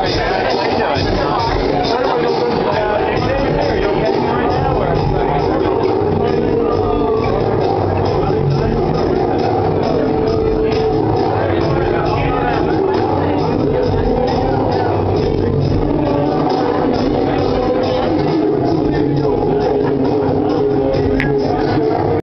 Amen.